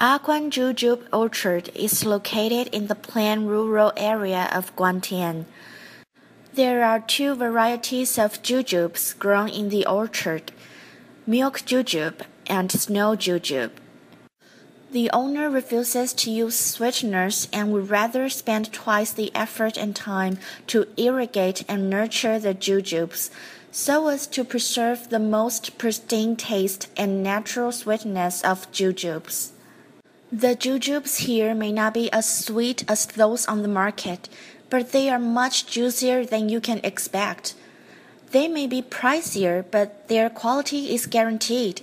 Aquan Jujube Orchard is located in the plain rural area of Guantian. There are two varieties of jujubes grown in the orchard, milk jujube and snow jujube. The owner refuses to use sweeteners and would rather spend twice the effort and time to irrigate and nurture the jujubes so as to preserve the most pristine taste and natural sweetness of jujubes. The jujubes here may not be as sweet as those on the market, but they are much juicier than you can expect. They may be pricier, but their quality is guaranteed.